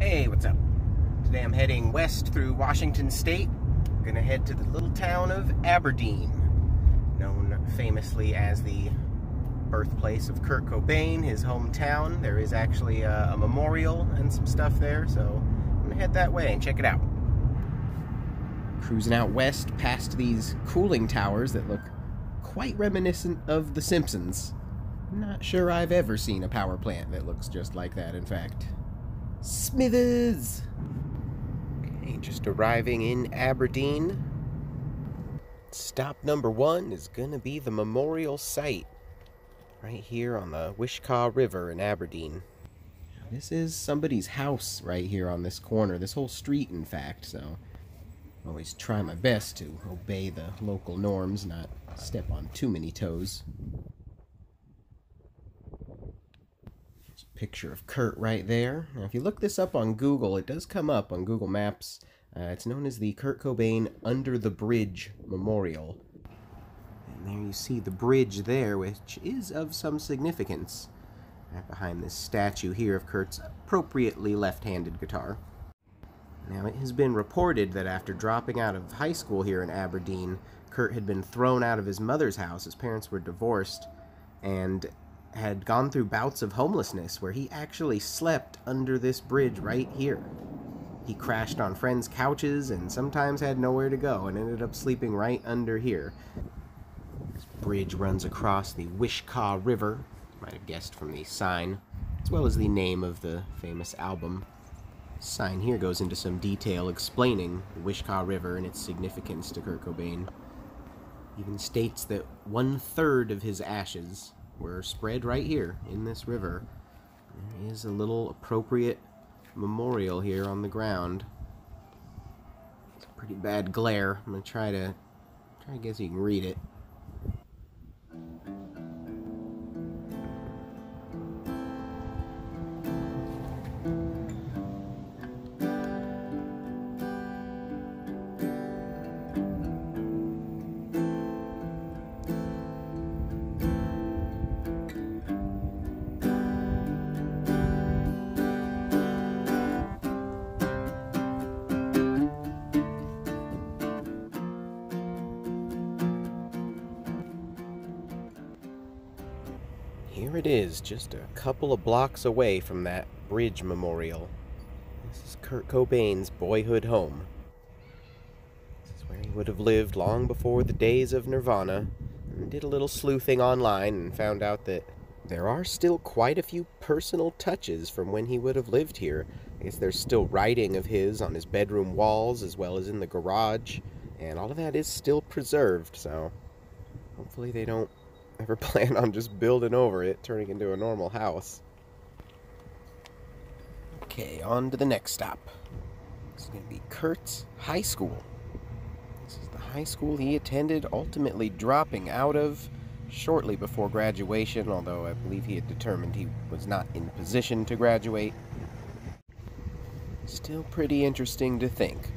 Hey, what's up? Today I'm heading west through Washington State. I'm gonna head to the little town of Aberdeen, known famously as the birthplace of Kurt Cobain, his hometown. There is actually a, a memorial and some stuff there, so I'm gonna head that way and check it out. Cruising out west past these cooling towers that look quite reminiscent of The Simpsons. Not sure I've ever seen a power plant that looks just like that, in fact. Smithers! Okay, just arriving in Aberdeen. Stop number one is gonna be the memorial site right here on the Wishkah River in Aberdeen. This is somebody's house right here on this corner, this whole street, in fact, so always try my best to obey the local norms, not step on too many toes. Picture of Kurt right there. Now, if you look this up on Google, it does come up on Google Maps. Uh, it's known as the Kurt Cobain Under the Bridge Memorial. And there you see the bridge there, which is of some significance. Right behind this statue here of Kurt's appropriately left-handed guitar. Now, it has been reported that after dropping out of high school here in Aberdeen, Kurt had been thrown out of his mother's house. His parents were divorced, and had gone through bouts of homelessness where he actually slept under this bridge right here. He crashed on friends' couches and sometimes had nowhere to go and ended up sleeping right under here. This bridge runs across the Wishkah River, might have guessed from the sign, as well as the name of the famous album. Sign here goes into some detail explaining the Wishkah River and its significance to Kurt Cobain. Even states that one third of his ashes were spread right here in this river. There is a little appropriate memorial here on the ground. It's a pretty bad glare. I'm gonna try to try to guess you can read it. It is, just a couple of blocks away from that bridge memorial. This is Kurt Cobain's boyhood home. This is where he would have lived long before the days of Nirvana. And did a little sleuthing online and found out that there are still quite a few personal touches from when he would have lived here. I guess there's still writing of his on his bedroom walls as well as in the garage, and all of that is still preserved, so hopefully they don't ever plan on just building over it, turning into a normal house. Okay, on to the next stop. This is going to be Kurt's High School. This is the high school he attended, ultimately dropping out of shortly before graduation, although I believe he had determined he was not in position to graduate. Still pretty interesting to think.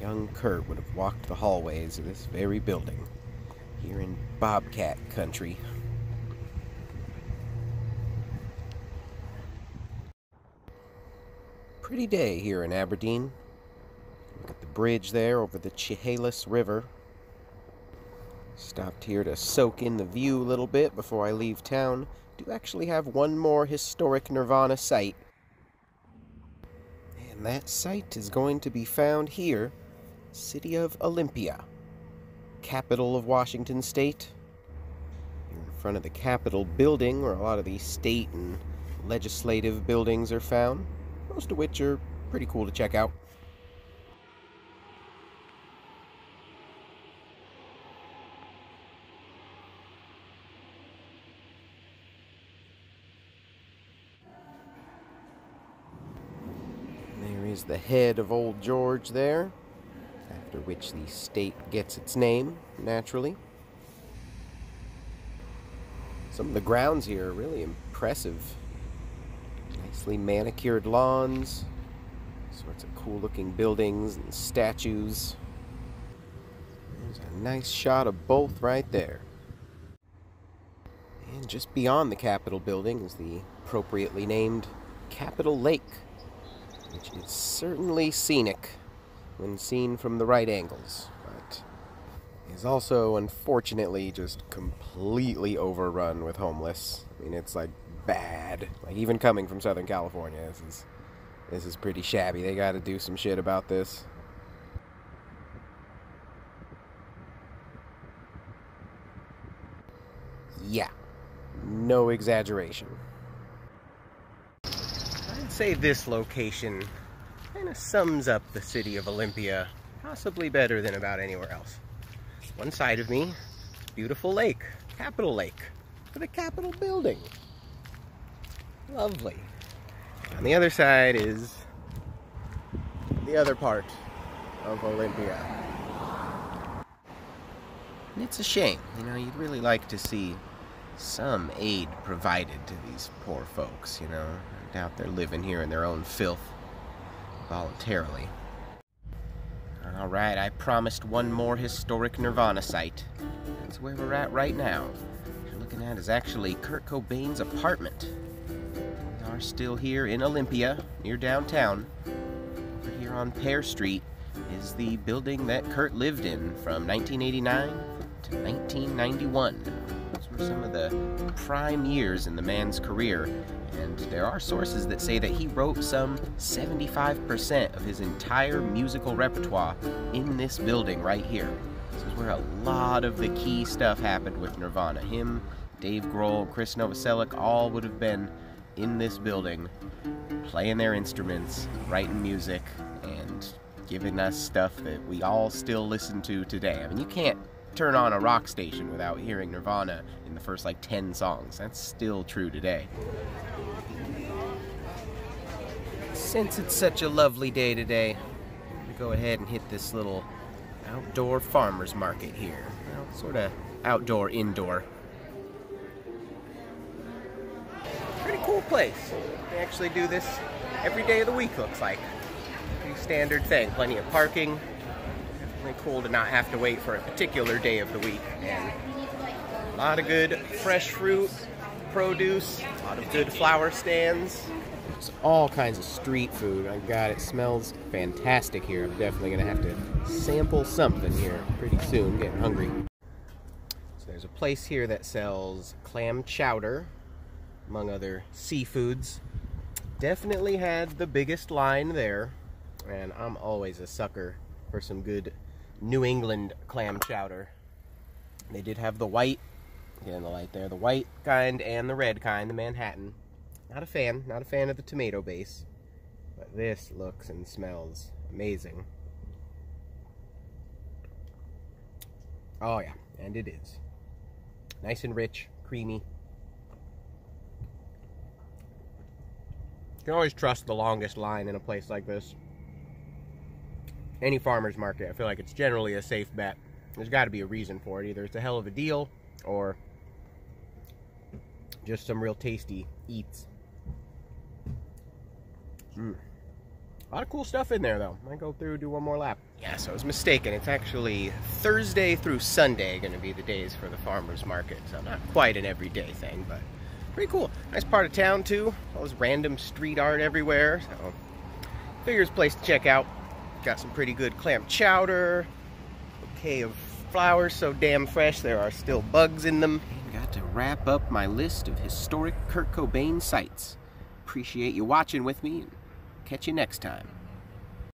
Young Kurt would have walked the hallways of this very building here in Bobcat country. Pretty day here in Aberdeen. Look at the bridge there over the Chehalis River. Stopped here to soak in the view a little bit before I leave town. Do actually have one more historic Nirvana site. And that site is going to be found here, city of Olympia capital of Washington State. You're in front of the Capitol building, where a lot of the state and legislative buildings are found, most of which are pretty cool to check out. There is the head of Old George there after which the state gets its name, naturally. Some of the grounds here are really impressive. Nicely manicured lawns, sorts of cool looking buildings and statues. There's a nice shot of both right there. And just beyond the Capitol building is the appropriately named Capitol Lake. which is certainly scenic when seen from the right angles, but is also unfortunately just completely overrun with homeless. I mean, it's like bad. Like even coming from Southern California, this is this is pretty shabby. They got to do some shit about this. Yeah, no exaggeration. I'd say this location kind of sums up the city of Olympia possibly better than about anywhere else. One side of me, beautiful lake, Capitol Lake, with a Capitol building. Lovely. On the other side is the other part of Olympia. And it's a shame, you know, you'd really like to see some aid provided to these poor folks, you know. I doubt they're living here in their own filth voluntarily. Alright, I promised one more historic Nirvana site. That's where we're at right now. What you're looking at is actually Kurt Cobain's apartment. We are still here in Olympia, near downtown. Over here on Pear Street is the building that Kurt lived in from 1989 to 1991. Those were some of the prime years in the man's career, and there are sources that say that he wrote some 75% of his entire musical repertoire in this building right here. This is where a lot of the key stuff happened with Nirvana. Him, Dave Grohl, Chris Novoselic all would have been in this building playing their instruments, writing music, and giving us stuff that we all still listen to today. I mean, you can't turn on a rock station without hearing Nirvana in the first like 10 songs. That's still true today. Since it's such a lovely day today, I'm gonna go ahead and hit this little outdoor farmer's market here. Well, sort of outdoor, indoor. Pretty cool place. They actually do this every day of the week, looks like. Pretty standard thing. Plenty of parking, Definitely cool to not have to wait for a particular day of the week. And a lot of good fresh fruit, produce, a lot of good flower stands. There's all kinds of street food. I got it smells fantastic here. I'm definitely gonna have to sample something here pretty soon. getting hungry. So there's a place here that sells clam chowder, among other seafoods. Definitely had the biggest line there, and I'm always a sucker for some good New England clam chowder. They did have the white, again the light there, the white kind and the red kind, the Manhattan. Not a fan, not a fan of the tomato base, but this looks and smells amazing. Oh yeah, and it is. Nice and rich, creamy. You can always trust the longest line in a place like this any farmer's market, I feel like it's generally a safe bet. There's got to be a reason for it. Either it's a hell of a deal or just some real tasty eats. Mm. A lot of cool stuff in there, though. Might go through, do one more lap. Yeah, so I was mistaken. It's actually Thursday through Sunday going to be the days for the farmer's market. So not quite an everyday thing, but pretty cool. Nice part of town, too. All this random street art everywhere. So figures place to check out. Got some pretty good clam chowder. Bouquet of flowers so damn fresh there are still bugs in them. Got to wrap up my list of historic Kurt Cobain sites. Appreciate you watching with me and catch you next time.